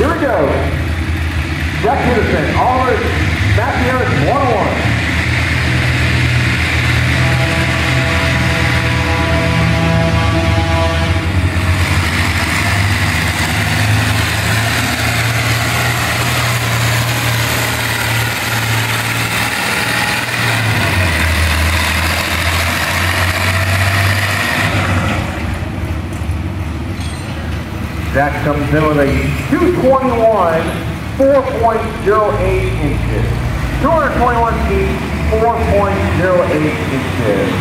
Here we go. Jack Peterson, Oliver, Matthew Jack comes in with a 221, 4.08 inches. 221 feet, 4.08 inches.